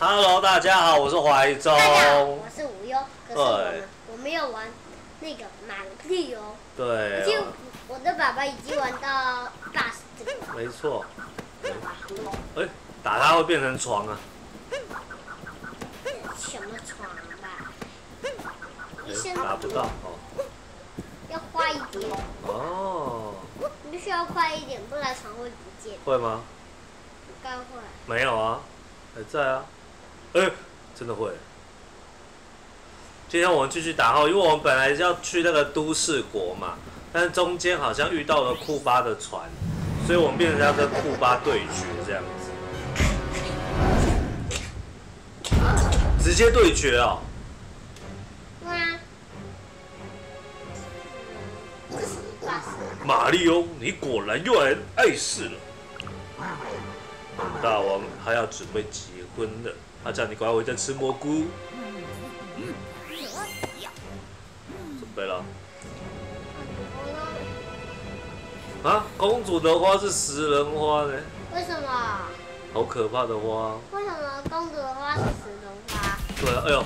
Hello，大家好，我是怀中。大家好，我是无忧。可是我们我没有玩那个马里哦，对已经哦，我的爸爸已经玩到大师这个。没错。哎，打他会变成床啊。什么床吧？哎医生打不到哦。要快一点，哦，你必须要快一点，不然床会不见。会吗？应该会。没有啊，还在啊。哎，真的会。今天我们继续打号，因为我们本来要去那个都市国嘛，但是中间好像遇到了库巴的船，所以我们变成要跟库巴对决这样子。直接对决哦。马里欧，你果然又来碍事了。大王他要准备结婚了，他叫你乖回家吃蘑菇。准备了啊！公主的花是食人花呢，为什么？好可怕的花。为什么公主的花是食人花？对啊，哎呦，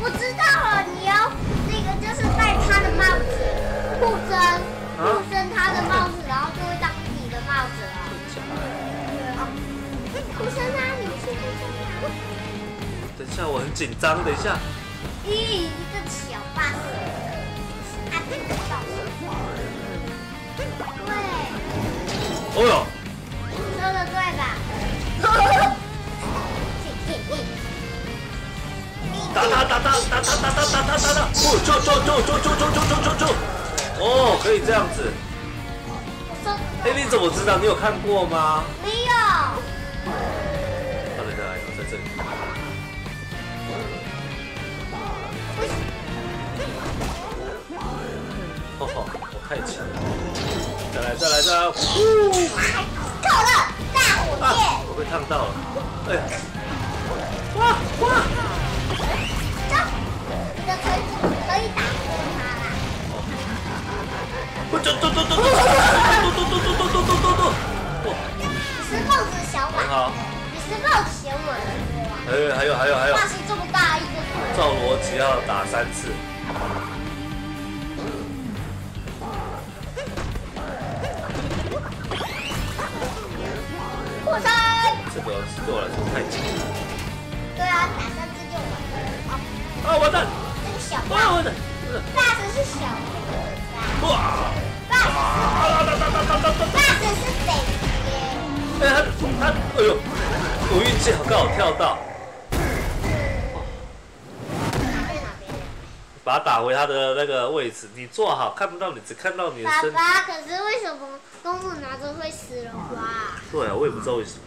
我知道了，你要那个就是戴她的帽子，护身，护身她紧张，等一下。咦，一个小巴士，啊，这个小对，哦呦，说的对吧？打打打打打打打打打打打打！哦，救救救救救救救救救救！哦，可以这样子。哎，你怎么知道？你有看过吗？没有，啊，等一下，在这里。哦吼，我太强了！再来，再来，再来！呼！够了，大火啊箭，，我被烫到了！哎呀！哇哇！走，你的锤子可以打破它啦。我走走走走走走走走走走你是帽子小马，很好。你是帽子小马的多啊。哎，还有还有还有，那是这么大一个头，照逻辑要打三次。破山。这个对我来说太强了。对啊，打三次就完了。啊，完蛋！这个小啊，大，完蛋！大神是小的，哇！大啊哒哒哒哒哒哒！大只是北耶。哎，他他，哎呦，我运气好，刚好跳到，哪边哪边？把他打回他的那个位置。你坐好，看不到你，只看到你的身体。爸爸，可是为什么公主拿着会死人花啊？对啊，我也不知道为什么。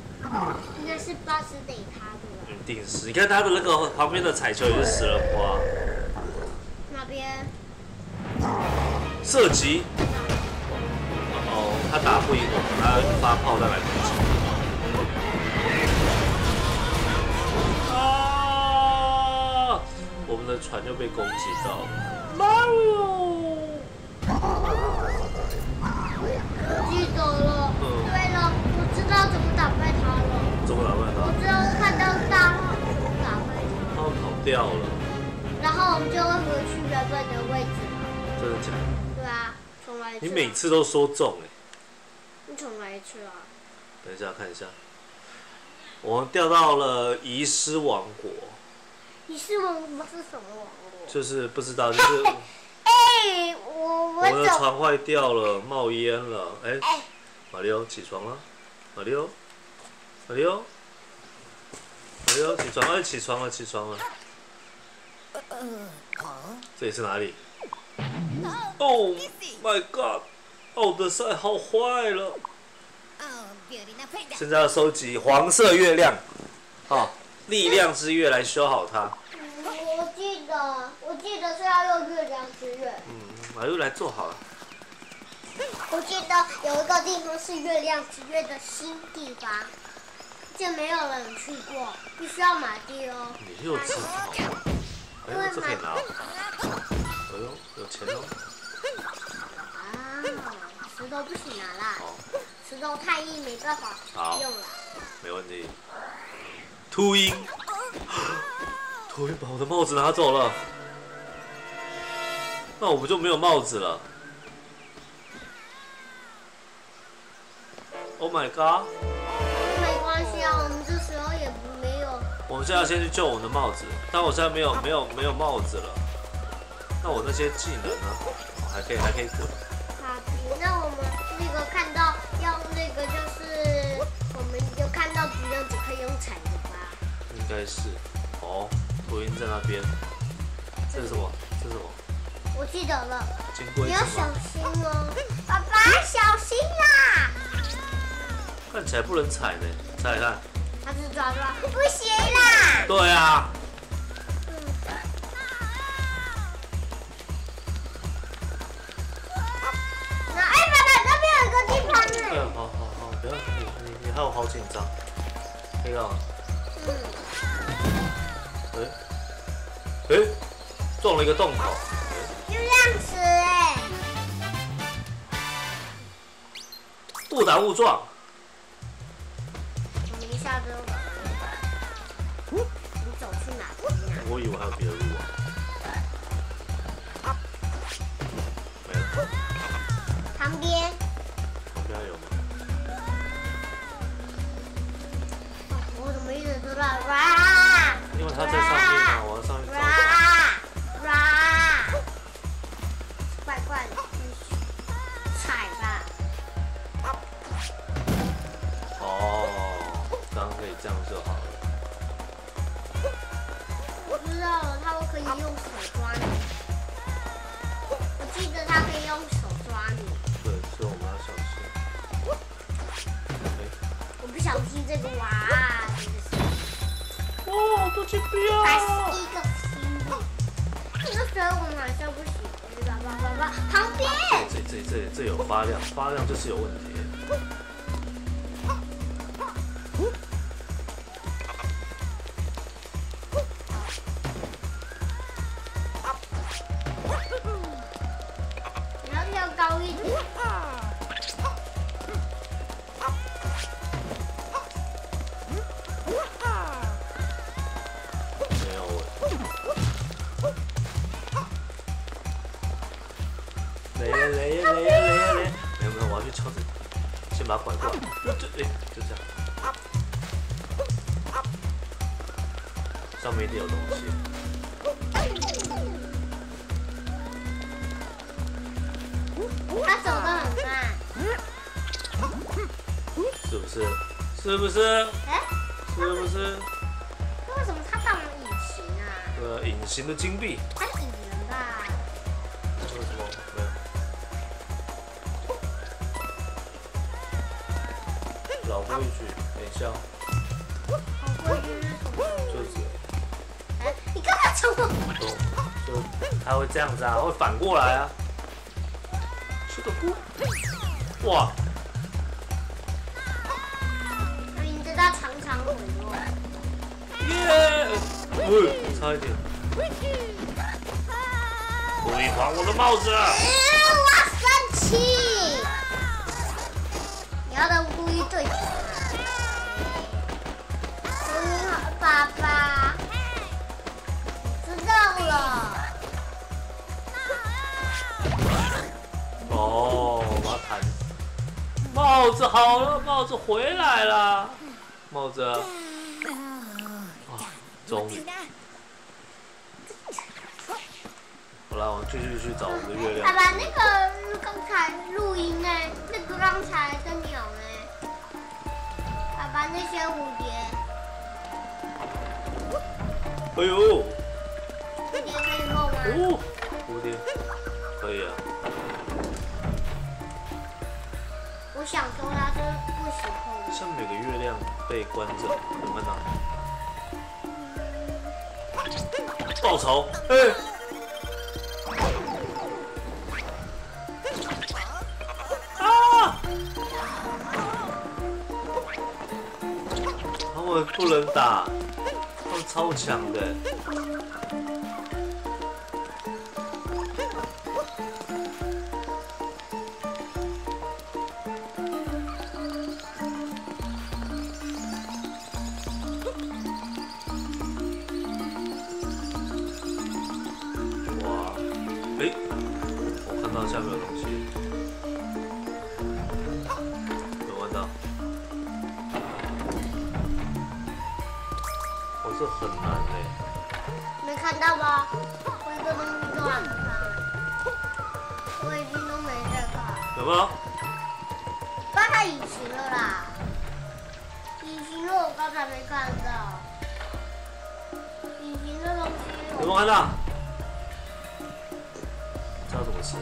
应该是巴斯给他的吧？一定是，你看他的那个旁边的彩球也是死人花，那边射击。哦，他打不赢我，他发炮弹来攻击。船就被攻击到了。Mario。记得了。嗯对了，我知道怎么打败他了。怎么打败他？我知道看到大号怎么打败他，他跑掉了，然后我们就会回去原本的位置嘛。真的假的？对啊，重来一次。你每次都说中哎、你重来一次啊？等一下看一下，我们掉到了遗失王国，你是王国是什么网络？就是不知道，就是 哎，我我们的我走。船坏掉了，冒烟了。哎、哎，马里奥起床了，马里奥，马里奥，马里奥起床了，哎起床了，起床了。这里是哪里？Oh my god！奥德赛好坏了。现在要收集黄色月亮，好、力量之月来修好它。我记得，我记得是要用月亮之月。嗯，马又来做好了。我记得有一个地方是月亮之月的新地方，这没有人去过，必须要买地哦。你又知道？哎呦，这可以拿哦。哎呦，有钱哦。啊，石头不行拿啦，好，石头太硬没办法好用了。没问题。秃鹰，秃鹰把我的帽子拿走了，那我们就没有帽子了？Oh my god！没关系啊，我们这时候也没有。我们现在要先去救我们的帽子，但我现在没有没有没有帽子了。那我那些技能呢？我还可以还可以滚。该是。哦，秃鹰在那边。这是什么？这是什么？我记得了。金龟你要小？心哦，爸爸小心啦！看起来不能踩的，踩踩看。他是抓抓，不行啦！对啊。那哎，爸爸有地方。好好好，不要你你你害我好紧张。那个，嗯，撞了一个洞口。就这样吃哎。误打误撞。我们一下子就搞了。你走去哪？我以为还有别的路啊。旁边。旁边。这这这这有发亮，发亮就是有问题。是不是？是不是？哎，是不是？那为什么他干嘛隐形啊？呃，隐形的金币。他隐人吧？为什么？没有。老规矩，没效，好规矩是什么？就是哎，你干嘛冲我？就就他会这样子啊，会反过来啊。吃个菇。哇，喂，差一点。故意还我的帽子。嗯，我生气！你要的故意对决啊！你好，爸爸，知道了。哦，我把它弹。帽子好了，帽子回来了。帽子。啊，终于。好了，我们继续去找我们的月亮。爸爸，那个刚才录音呢？那个刚才的鸟呢？爸爸，那些蝴蝶，哎呦，蝴蝶可以梦吗？哦，蝴蝶，可以啊。我想说，他说不许碰。像每个月亮被关着，有没有呢？报仇！哎、啊！不能打他们超强的。哇诶我看到下面有东西。很难的，没看到吗？我一个东西都还没看，我已经都没在看。有没有？把它隐形了啦！隐形了，我刚才没看到。隐形的东西有没有我看到？这要怎么吃？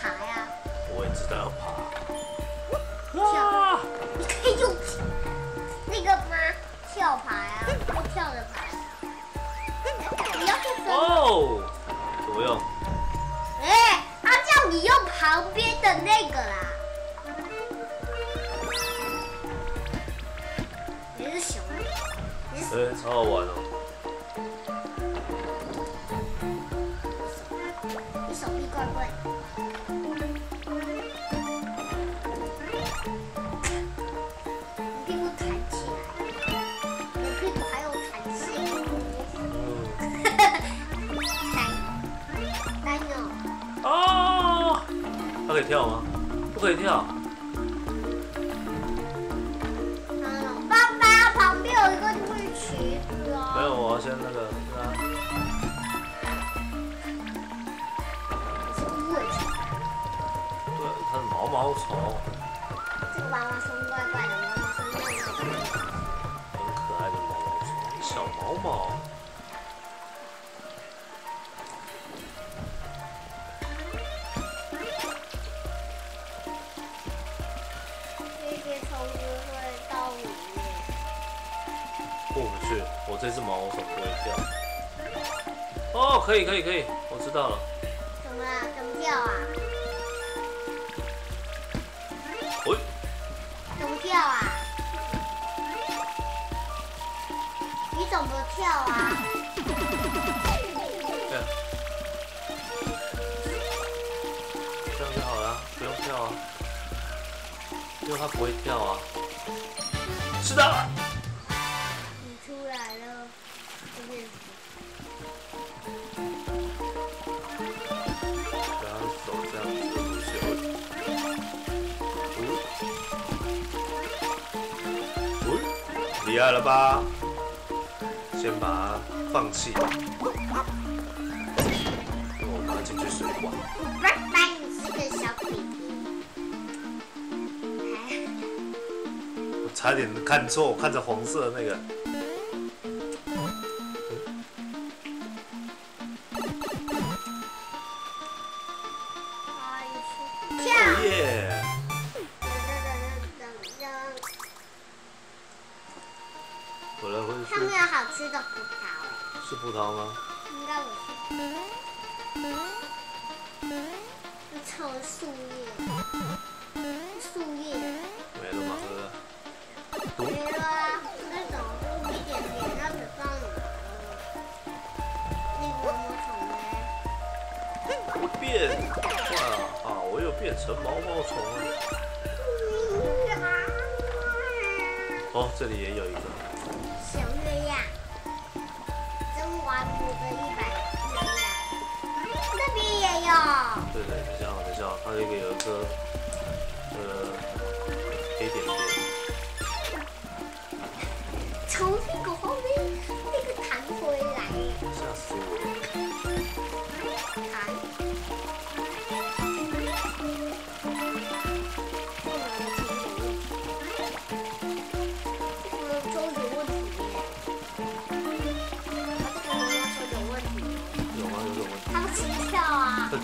爬呀，我也知道要爬。可以跳吗？不可以跳。嗯，爸爸旁边有一个绿旗子哦。没有，我要先那个，毛毛虫，这个娃娃松怪怪的，毛毛松怪怪的。很可爱的毛毛虫，小毛毛。这只毛毛虫不会掉。哦，可以可以可以，我知道了。怎么了？怎么跳啊？喂、怎么跳啊？你怎么跳啊？这样，这样就好了，不用跳啊，因为它不会跳啊。知道了。厉害了吧？先把它放弃，我把它进去水管。拜拜，你是个小差点看错，我看着黄色的那个。哎，是葡萄吗？应该不是。那臭树叶，树叶没了吗？是不是？没了啊，那种就一点点，那只放。那个毛毛虫呢？变哇啊！我又变成毛毛虫了。哦，这里也有一个。中华部的一百月亮，那边也有。对对，等一下啊，等一下啊，它这个有一个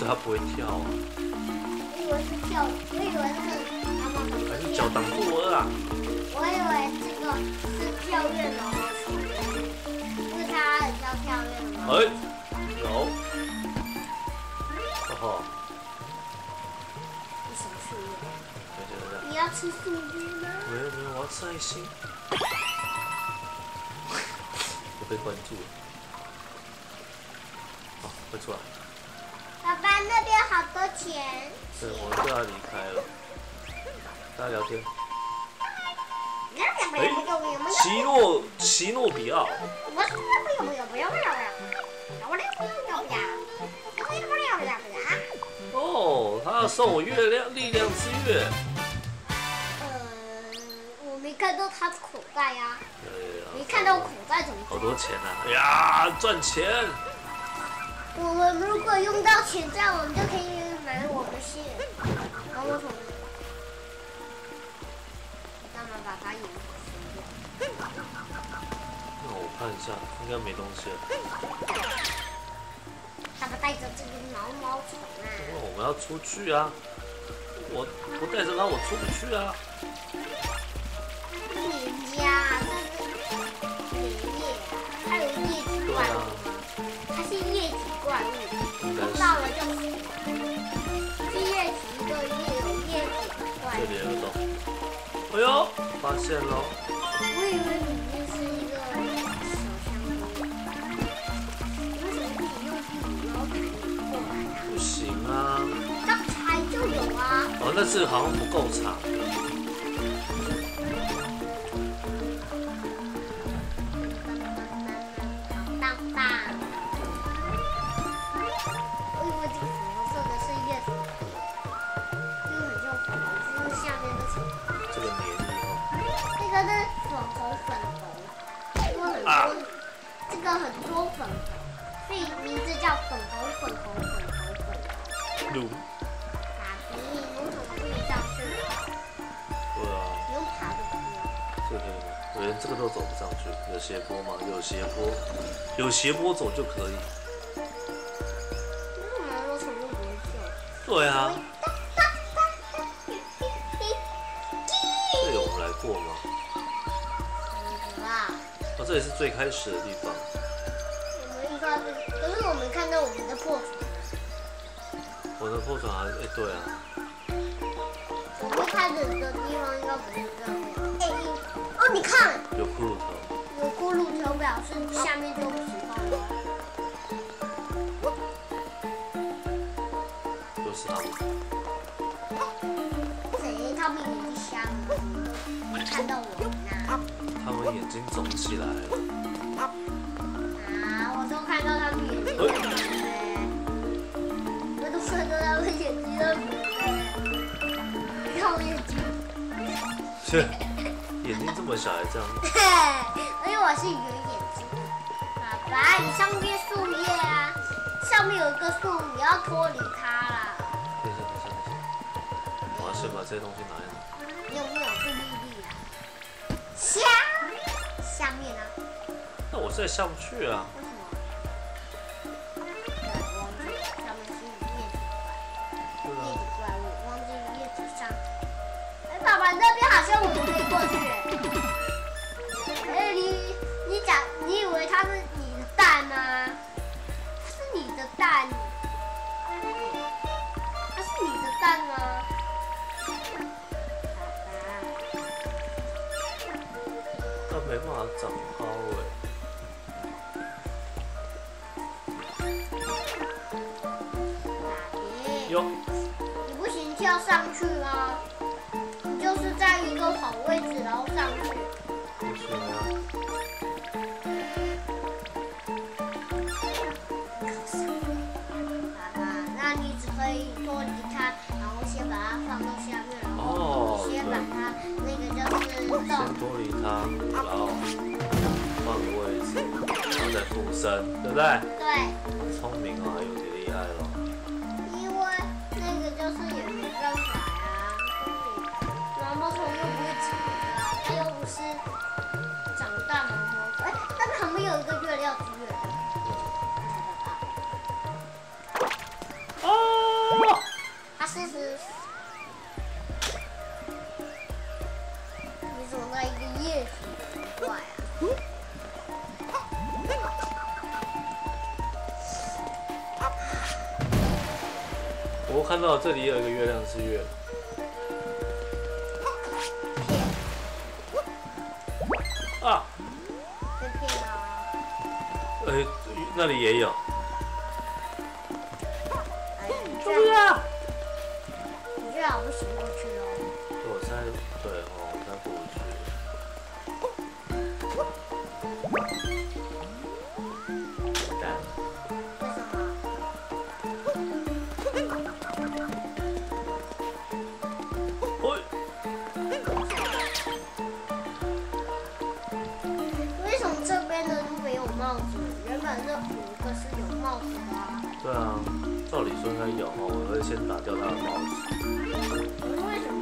啊！但是它不会跳啊，我以为是跳，我以为是毛毛虫还是脚挡住我了啊。我以为这个是跳跃毛毛虫，因为它很像跳跃的毛毛哎虫。，有。哦吼，一小树叶，等一下等一下，你要吃树叶吗？没有没有，我要吃爱心。我被关住了。好，快出来。那边好多钱。对，我们就要离开了。大家聊天。哎，奇诺奇诺比奥，我不要不要不要不要不要！哦，他要送我月亮力量之月。呃，我没看到他的口袋呀、对啊没看到口袋怎么好做？多钱啊！哎呀，赚钱！我们如果用到钱，这样我们就可以买我们线。然后我从，干嘛把它演那我看一下，应该没东西了。干嘛带着这个毛毛虫啊？那我们要出去啊！我不带着它，我出不去啊！到了就死。是液体一个液有液体的。这里有个洞。哎呦，发现喽！我以为里面是一个小香菇，为什么不能用壁虎然后抬你过来啊？不行啊！刚才就有啊。哦，那是好像不够长。这个很多粉红，所以名字叫粉红粉红粉红粉红。路。爸比，我怎么不能上去？对啊，不用爬。这个我连这个都走不上去，有斜坡吗？有斜坡，有斜坡走就可以。为什么不会跳？对啊，这有我们来过吗？有啦，哦，这里是最开始的地方。可是我没看到我们的破船。我的破船还哎、对啊，我们开始的地方应该不是这样。哎、哦，你看，有骷髅头。有骷髅头表示下面就有石头了。就是他们。谁？他们眼睛瞎看到我们呐、他们眼睛肿起来了。看到他们眼睛在滚嘞，我都看到他们眼睛在滚嘞。你看我眼睛，切，眼睛这么小还这样。嘿，而且我是圆眼睛。爸爸，你上面树叶啊，上面有一个树，你要脱离它啦。等一下，等一下，等一下，我要先把这些东西拿一拿。你有没有注意力啊？下下面啊？那我现在下不去啊。哎，你你讲，你以为它是你的蛋吗？它是你的蛋。它是你的蛋吗？它没办法长高哎。爸比，哟，你不行跳上去吗？就是在一个好位置，然后上去。爸爸，那你只可以脱离它，然后先把它放到下面，然后先把它那个就是先。脱离它，然后换个位置，然后再附身，对不对？对，这里有一个月亮之月，打掉它的帽子。为什么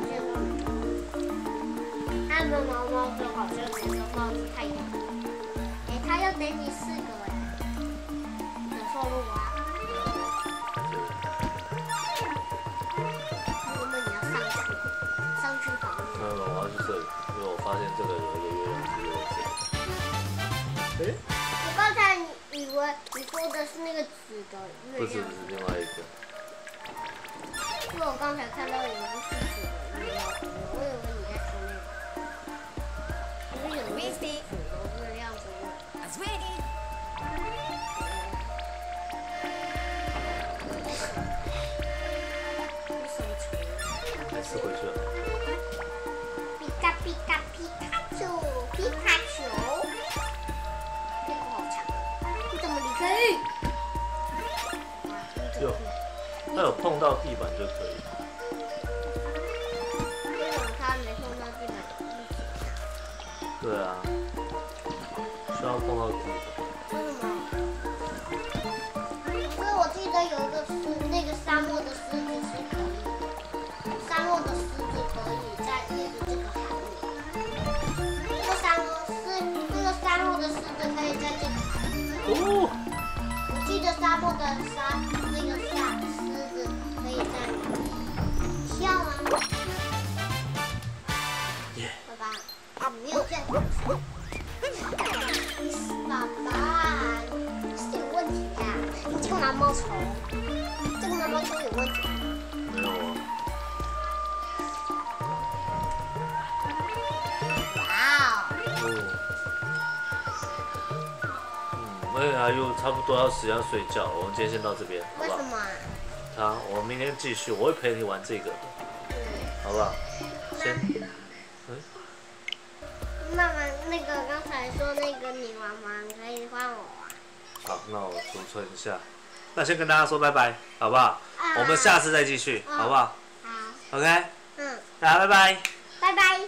现的毛毛就好像觉得帽子太痒。哎，它要给你四个哎，有收入啊。如果你要上去，上去房没有，没有我要去这里，因为我发现这个有一个月亮。哎，我刚才以为你说的是那个紫的月亮不是不，是另外一个。因为我刚才看到有一个是紫的月亮，我以为你在说那个。不是有一个是紫的月亮，不是？It's ready. 还是回去了。皮卡皮卡皮卡丘，皮卡丘，这个好强，你怎么离开？哇你怎么它有碰到地板就可以。为什么他没碰到地板？对啊，需要碰到地板。为什么？可是我记得有一个狮，那个沙漠的狮子是可以，沙漠的狮子可以在那个这个海里。这个沙漠是那个沙漠的狮子可以在这个海里。哦，我记得沙漠的沙那个爸爸，是有问题呀、你这个毛毛虫，这个毛毛虫有问题。没有啊。哇哦，哦。嗯，我也还有差不多要时间要睡觉了，我们今天先到这边，好不好为什？么啊？好，我们明天继续，我会陪你玩这个的，好不好？先，那个你玩完可以换我玩。好，那我储存一下。那先跟大家说拜拜，好不好？我们下次再继续，好不好好，？OK，嗯，大家拜拜。拜拜。